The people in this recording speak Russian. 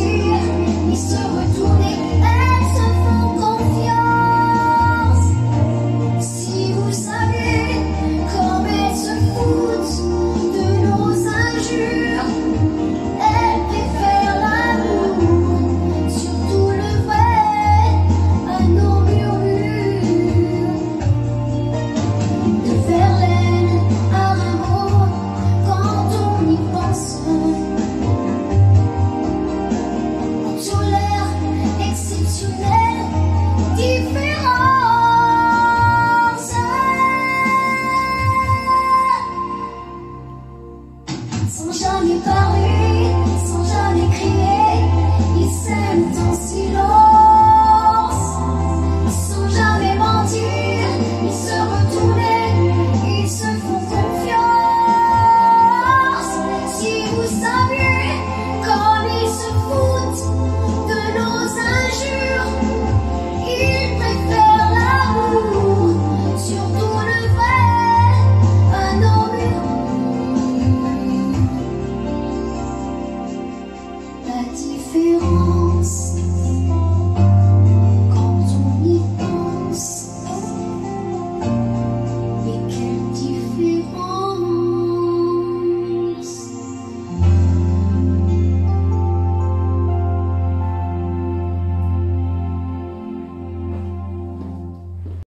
свет несет